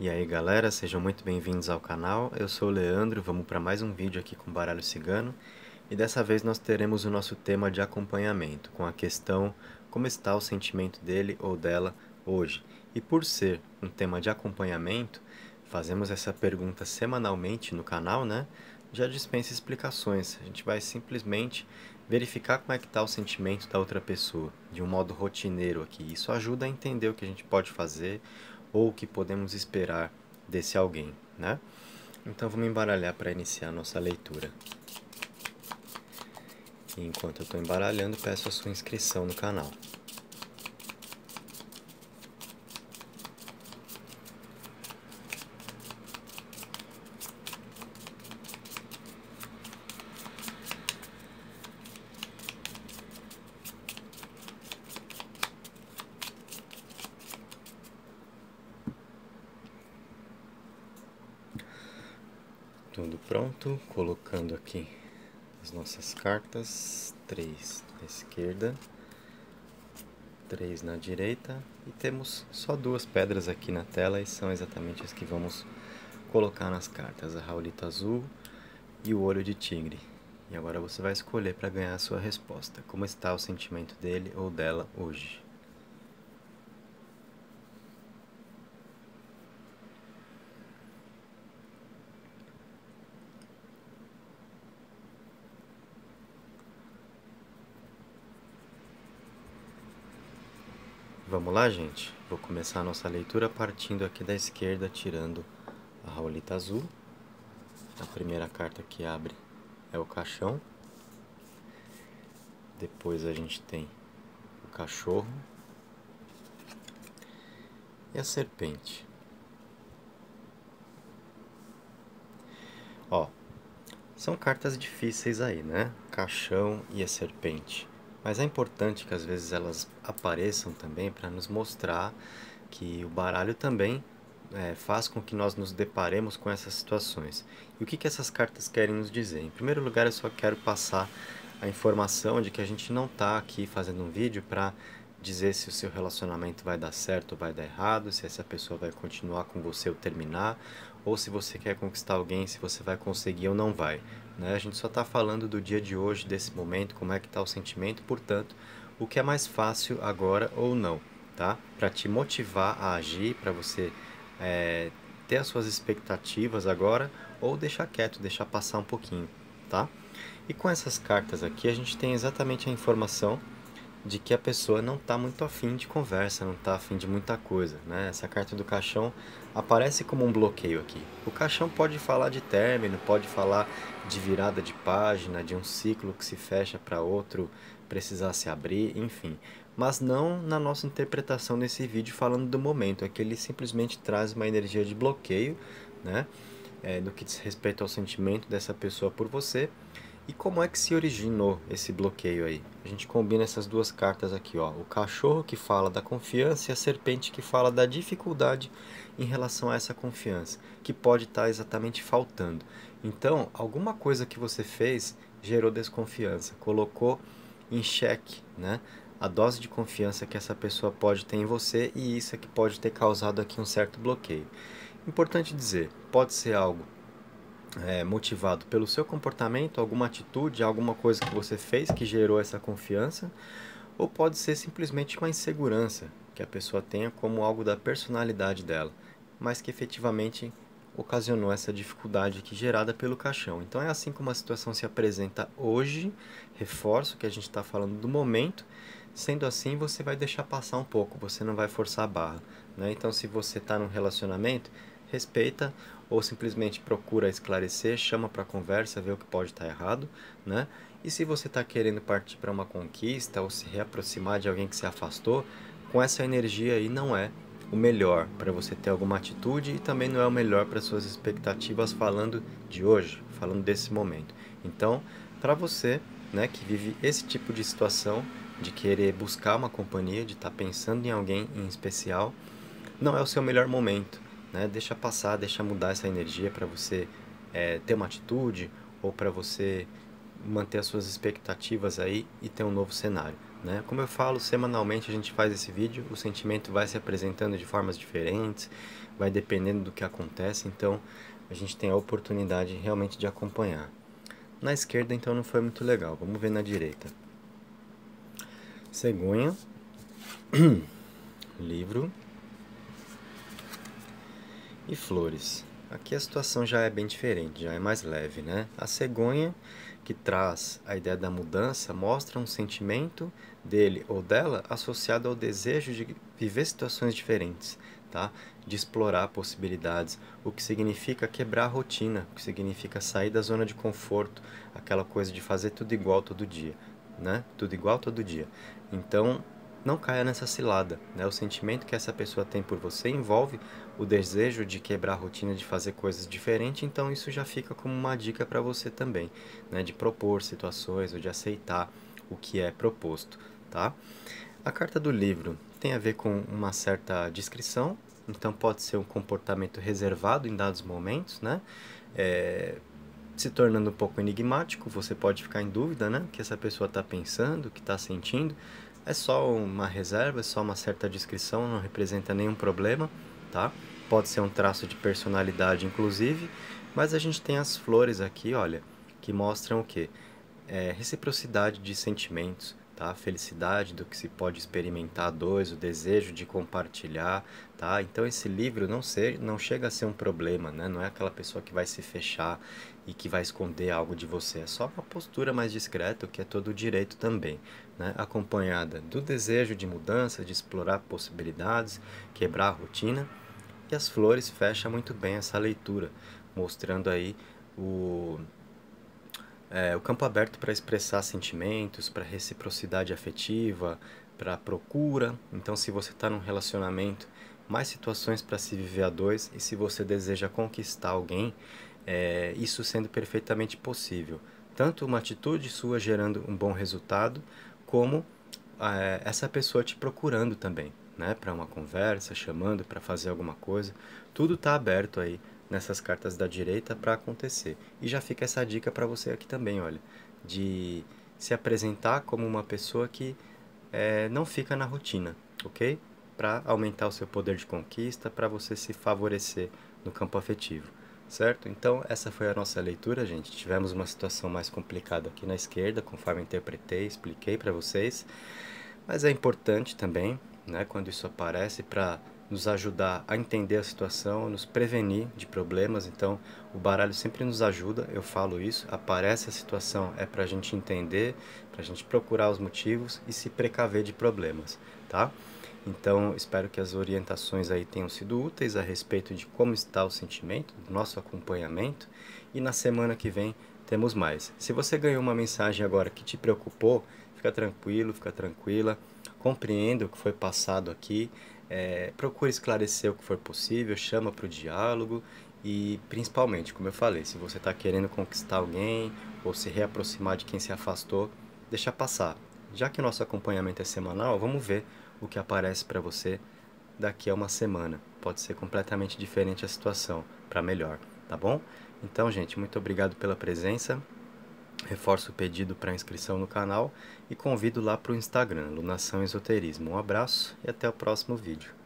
E aí galera, sejam muito bem-vindos ao canal, eu sou o Leandro, vamos para mais um vídeo aqui com baralho cigano e dessa vez nós teremos o nosso tema de acompanhamento, com a questão como está o sentimento dele ou dela hoje. E por ser um tema de acompanhamento, fazemos essa pergunta semanalmente no canal, né? Já dispensa explicações, a gente vai simplesmente verificar como é que está o sentimento da outra pessoa, de um modo rotineiro aqui. Isso ajuda a entender o que a gente pode fazer, ou o que podemos esperar desse alguém, né? Então vamos embaralhar para iniciar a nossa leitura. E enquanto eu estou embaralhando, peço a sua inscrição no canal. Pronto, colocando aqui as nossas cartas, três na esquerda, três na direita e temos só duas pedras aqui na tela e são exatamente as que vamos colocar nas cartas, a raulita azul e o olho de tigre. E agora você vai escolher para ganhar a sua resposta, como está o sentimento dele ou dela hoje. Vamos lá, gente? Vou começar a nossa leitura partindo aqui da esquerda, tirando a raulita azul. A primeira carta que abre é o caixão. Depois a gente tem o cachorro e a serpente. Ó, são cartas difíceis aí, né? Caixão e a serpente. Mas é importante que às vezes elas apareçam também para nos mostrar que o baralho também é, faz com que nós nos deparemos com essas situações. E o que, que essas cartas querem nos dizer? Em primeiro lugar, eu só quero passar a informação de que a gente não está aqui fazendo um vídeo para dizer se o seu relacionamento vai dar certo ou vai dar errado, se essa pessoa vai continuar com você ou terminar, ou se você quer conquistar alguém, se você vai conseguir ou não vai. Né? A gente só está falando do dia de hoje, desse momento, como é que está o sentimento, portanto, o que é mais fácil agora ou não, tá? Para te motivar a agir, para você é, ter as suas expectativas agora, ou deixar quieto, deixar passar um pouquinho, tá? E com essas cartas aqui, a gente tem exatamente a informação de que a pessoa não está muito afim de conversa, não está afim de muita coisa. Né? Essa carta do caixão aparece como um bloqueio aqui. O caixão pode falar de término, pode falar de virada de página, de um ciclo que se fecha para outro precisar se abrir, enfim. Mas não na nossa interpretação desse vídeo falando do momento, é que ele simplesmente traz uma energia de bloqueio, né? É, no que diz respeito ao sentimento dessa pessoa por você e como é que se originou esse bloqueio aí? A gente combina essas duas cartas aqui, ó. O cachorro que fala da confiança e a serpente que fala da dificuldade em relação a essa confiança, que pode estar tá exatamente faltando. Então, alguma coisa que você fez gerou desconfiança, colocou em xeque, né? A dose de confiança que essa pessoa pode ter em você e isso é que pode ter causado aqui um certo bloqueio. Importante dizer, pode ser algo é, motivado pelo seu comportamento, alguma atitude, alguma coisa que você fez que gerou essa confiança, ou pode ser simplesmente uma insegurança que a pessoa tenha como algo da personalidade dela, mas que efetivamente ocasionou essa dificuldade aqui gerada pelo caixão. Então é assim como a situação se apresenta hoje, reforço que a gente está falando do momento, sendo assim você vai deixar passar um pouco, você não vai forçar a barra. Né? Então se você está num relacionamento, respeita ou simplesmente procura esclarecer, chama para conversa, vê o que pode estar tá errado, né? E se você está querendo partir para uma conquista ou se reaproximar de alguém que se afastou, com essa energia aí não é o melhor para você ter alguma atitude e também não é o melhor para suas expectativas falando de hoje, falando desse momento. Então, para você, né, que vive esse tipo de situação de querer buscar uma companhia, de estar tá pensando em alguém em especial, não é o seu melhor momento né? Deixa passar, deixa mudar essa energia para você é, ter uma atitude ou para você manter as suas expectativas aí e ter um novo cenário. Né? Como eu falo, semanalmente a gente faz esse vídeo, o sentimento vai se apresentando de formas diferentes, vai dependendo do que acontece, então a gente tem a oportunidade realmente de acompanhar. Na esquerda, então, não foi muito legal. Vamos ver na direita. Cegonha, livro e flores. Aqui a situação já é bem diferente, já é mais leve, né? A cegonha, que traz a ideia da mudança, mostra um sentimento dele ou dela associado ao desejo de viver situações diferentes, tá? De explorar possibilidades, o que significa quebrar a rotina, o que significa sair da zona de conforto, aquela coisa de fazer tudo igual todo dia, né? Tudo igual todo dia. Então, não caia nessa cilada. Né? O sentimento que essa pessoa tem por você envolve o desejo de quebrar a rotina, de fazer coisas diferentes, então isso já fica como uma dica para você também, né? de propor situações ou de aceitar o que é proposto. Tá? A carta do livro tem a ver com uma certa descrição, então pode ser um comportamento reservado em dados momentos, né? É, se tornando um pouco enigmático, você pode ficar em dúvida, né? O que essa pessoa está pensando, o que está sentindo. É só uma reserva, é só uma certa descrição, não representa nenhum problema, tá? Pode ser um traço de personalidade, inclusive, mas a gente tem as flores aqui, olha, que mostram o quê? É, reciprocidade de sentimentos, tá? A felicidade do que se pode experimentar dois, o desejo de compartilhar, tá? Então esse livro não ser, não chega a ser um problema, né? Não é aquela pessoa que vai se fechar e que vai esconder algo de você, é só uma postura mais discreta, que é todo o direito também, né? Acompanhada do desejo de mudança, de explorar possibilidades, quebrar a rotina. E as flores fecham muito bem essa leitura, mostrando aí o é, o campo aberto para expressar sentimentos, para reciprocidade afetiva, para procura. Então, se você está num relacionamento, mais situações para se viver a dois. E se você deseja conquistar alguém, é, isso sendo perfeitamente possível. Tanto uma atitude sua gerando um bom resultado, como é, essa pessoa te procurando também, né? Para uma conversa, chamando para fazer alguma coisa. Tudo está aberto aí nessas cartas da direita para acontecer. E já fica essa dica para você aqui também, olha, de se apresentar como uma pessoa que é, não fica na rotina, ok? Para aumentar o seu poder de conquista, para você se favorecer no campo afetivo, certo? Então, essa foi a nossa leitura, gente. Tivemos uma situação mais complicada aqui na esquerda, conforme interpretei, expliquei para vocês, mas é importante também, né, quando isso aparece, para nos ajudar a entender a situação, nos prevenir de problemas. Então, o baralho sempre nos ajuda, eu falo isso. Aparece a situação, é para a gente entender, para a gente procurar os motivos e se precaver de problemas, tá? Então, espero que as orientações aí tenham sido úteis a respeito de como está o sentimento, do nosso acompanhamento. E na semana que vem temos mais. Se você ganhou uma mensagem agora que te preocupou, fica tranquilo, fica tranquila, compreenda o que foi passado aqui é, procure esclarecer o que for possível, chama para o diálogo e principalmente, como eu falei, se você está querendo conquistar alguém ou se reaproximar de quem se afastou, deixa passar. Já que nosso acompanhamento é semanal, vamos ver o que aparece para você daqui a uma semana. Pode ser completamente diferente a situação, para melhor, tá bom? Então, gente, muito obrigado pela presença. Reforço o pedido para inscrição no canal e convido lá para o Instagram, Lunação Esoterismo. Um abraço e até o próximo vídeo.